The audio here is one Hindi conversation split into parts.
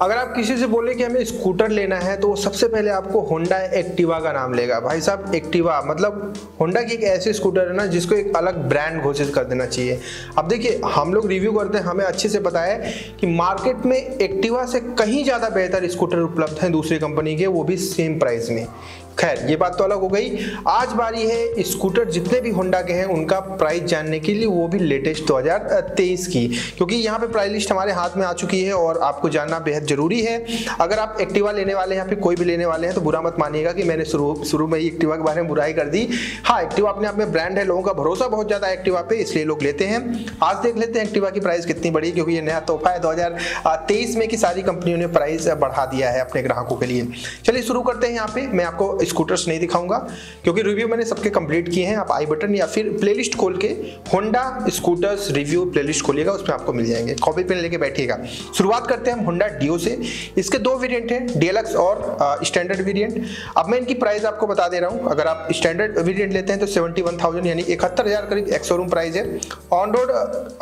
अगर आप किसी से बोले कि हमें स्कूटर लेना है तो वो सबसे पहले आपको होंडा एक्टिवा का नाम लेगा। भाई साहब एक्टिवा मतलब होंडा की एक ऐसी स्कूटर है ना, जिसको एक अलग ब्रांड घोषित कर देना चाहिए। अब देखिए, हम लोग रिव्यू करते हैं, हमें अच्छे से पता है कि मार्केट में एक्टिवा से कहीं ज़्यादा बेहतर स्कूटर उपलब्ध हैं दूसरी कंपनी के, वो भी सेम प्राइस में। खैर, ये बात तो अलग हो गई। आज बारी है स्कूटर जितने भी होंडा के हैं, उनका प्राइस जानने के लिए, वो भी लेटेस्ट 2023 की। क्योंकि यहाँ पे प्राइस लिस्ट हमारे हाथ में आ चुकी है, और आपको जानना बेहद ज़रूरी है। अगर आप एक्टिवा लेने वाले हैं या फिर कोई भी लेने वाले हैं तो बुरा मत मानिएगा कि मैंने शुरू शुरू में ही एक्टिवा के बारे में बुराई कर दी। हाँ एक्टिवा अपने आप में ब्रांड है, लोगों का भरोसा बहुत ज़्यादा एक्टिवा पे, इसलिए लोग लेते हैं। आज देख लेते हैं एक्टिवा की प्राइस कितनी बड़ी क्योंकि ये नया तोहफा है दो में की सारी कंपनियों ने प्राइस बढ़ा दिया है अपने ग्राहकों के लिए। चलिए शुरू करते हैं यहाँ पे। मैं आपको स्कूटर्स नहीं दिखाऊँगा, क्योंकि रिव्यू मैंने सबके कंप्लीट किए हैं। आप आई बटन या फिर प्लेलिस्ट खोल के होंडा स्कूटर्स रिव्यू प्लेलिस्ट खोलिएगा, उसमें आपको मिल जाएँगे। कॉपी पेन लेके बैठिएगा। शुरुआत करते हैं हम होंडा डियो से। इसके दो वेरिएंट हैं डीएलक्स और स्टैंडर्ड वेरिएंट अब मैं इनकी प्राइस आपको बता दे रहा हूँ। अगर आप स्टैंडर्ड वेरिएंट लेते हैं तो सेवेंटी वन थाउज़ेंड यानी इकहत्तर हज़ार करीब एक शोरूम प्राइस है। ऑन रोड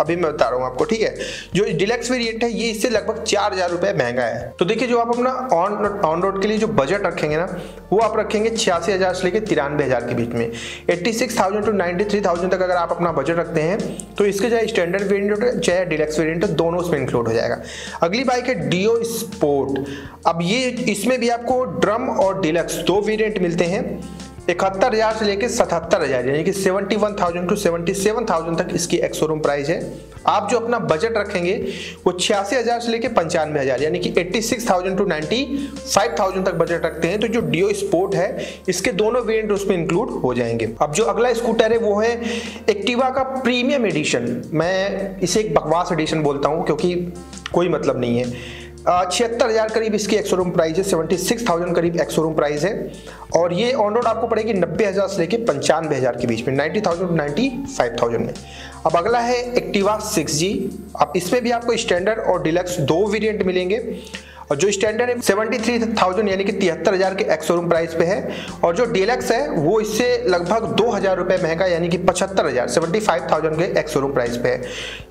अभी मैं बता रहा हूँ आपको, ठीक है? जो डिलक्स वेरिएंट है, ये इससे लगभग चार हज़ार रुपए महँगा है। तो देखिए, जो आप अपना ऑन ऑन रोड के लिए जो बजट रखेंगे ना, वो आप रखेंगे छियासी हज़ार से लेकर तिरानवे हज़ार के बीच में। Eighty six thousand to ninety three thousand तक अगर आप अपना बजट रखते हैं तो इसके चाहे स्टैंडर्ड वेरियंट चाहे डिलक्स वेरियंट दोनों उसमें इंक्लूड हो जाएगा। अगली बाइक है डियो स्पोर्ट अब ये, इसमें भी आपको ड्रम और डिलक्स दो वेरियंट मिलते हैं। इकहत्तर हज़ार से लेकर सतहत्तर हज़ार, यानी कि seventy one thousand to seventy seven thousand तक इसकी एक शोरूम प्राइस है। आप जो अपना बजट रखेंगे, वो छियासी हज़ार से लेकर पंचानवे हज़ार, यानी कि eighty six thousand to ninety five thousand तक बजट रखते हैं। तो जो डियो स्पोर्ट है, इसके दोनों वेरिएंट उसमें इंक्लूड हो जाएँगे। अब जो अगला स्कूटर है, वो है एक्टिवा का प्रीमियम एडिशन मैं इसे एक बकवास एडिशन बोलता हूँ, क्योंकि कोई मतलब नहीं है। छिहत्तर हज़ार करीब इसकी एक्सोरूम प्राइस है सेवेंटी सिक्स थाउज़ेंड करीब एक्स रूम प्राइस है। और ये ऑन रोड आपको पड़ेगी नब्बे हज़ार से लेकर पंचानवे हज़ार के बीच में ninety thousand to ninety five thousand में। अब अगला है एक्टिवा सिक्स जी। अब इसमें भी आपको स्टैंडर्ड और डिलक्स दो वेरियंट मिलेंगे। और जो स्टैंडर्ड है सेवेंटी थ्री थाउज़ेंड यानी कि तिहत्तर हज़ार के एक्स शोरूम प्राइस पे है। और जो डीलक्स है, वो इससे लगभग दो हज़ार रुपए महँगा यानी कि पचहत्तर हज़ार सेवेंटी फाइव थाउज़ेंड के एक्स शोरूम प्राइस पे है।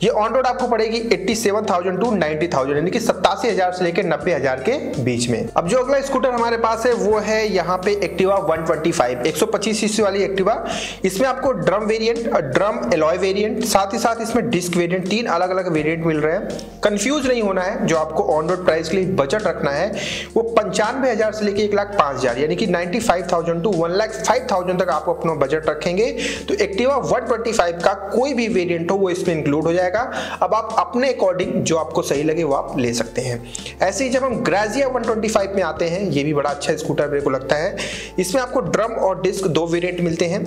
ये ऑन रोड आपको पड़ेगी eighty seven thousand to ninety thousand यानी कि सत्तासी हज़ार से लेकर नब्बे हज़ार के बीच में। अब जो अगला स्कूटर हमारे पास है, वो है यहाँ पे एक्टिवा वन ट्वेंटी फाइव एक सौ पच्चीस सीसी वाली एक्टिवा इसमें आपको drum variant drum alloy variant साथ ही साथ इसमें डिस्क वेरियंट तीन अलग अलग वेरियंट मिल रहे हैं। कंफ्यूज नहीं होना है, जो आपको ऑन रोड प्राइस के लिए बजट रखना है, वो पंचानवे हज़ार से लेकर एक लाख पाँच हज़ार, यानी कि ninety five thousand to one lakh five thousand तक आप अपना बजट रखेंगे तो एक्टिवा वन ट्वेंटी फाइव का कोई भी वेरियंट हो, वो इसमें इंक्लूड हो जाएगा। अब आप अपने अकॉर्डिंग जो आपको सही लगे, वो आप ले सकते हैं। ऐसे ही जब हम ग्राजिया 125 में आते हैं, ये भी बड़ा अच्छा स्कूटर मेरे को लगता है। इसमें आपको ड्रम और डिस्क दो वेरिएंट मिलते हैं।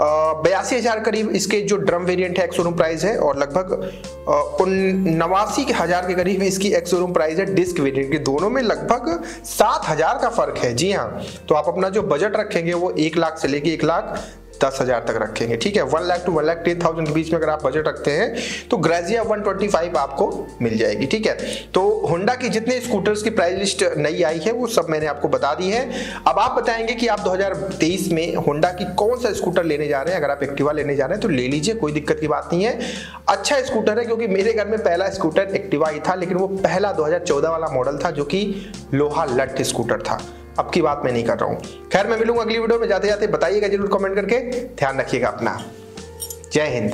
बयासी हज़ार करीब इसके जो ड्रम वेरिएंट है एक्सोरूम प्राइस है, और लगभग नवासी हज़ार के करीब इसकी एक्सोरूम प्राइस है डिस्क वेरिएंट के दोनों में लगभग सात हज़ार का फ़र्क है। जी हाँ तो आप अपना जो बजट रखेंगे, वो एक लाख से लेके एक लाख दस हज़ार तक रखेंगे, ठीक है? One lakh to one lakh ten thousand के बीच में अगर आप बजट रखते हैं तो ग्रेजिया वन ट्वेंटी फाइव आपको मिल जाएगी, ठीक है? तो होंडा की जितने स्कूटर्स की प्राइस लिस्ट नई आई है, वो सब मैंने आपको बता दी है। अब आप बताएँगे कि आप 2023 में होंडा की कौन सा स्कूटर लेने जा रहे हैं? अगर आप एक्टिवा लेने जा रहे हैं तो ले लीजिए, कोई दिक्कत की बात नहीं है। अच्छा स्कूटर है, क्योंकि मेरे घर में पहला स्कूटर एक्टिवा ही था, लेकिन वो पहला दो हज़ार चौदह वाला मॉडल था, जो कि लोहा लट स्कूटर था। अब की बात मैं नहीं कर रहा हूँ। खैर, मैं मिलूँगा अगली वीडियो में। जाते जाते बताइएगा ज़रूर कमेंट करके। ध्यान रखिएगा अपना। जय हिंद।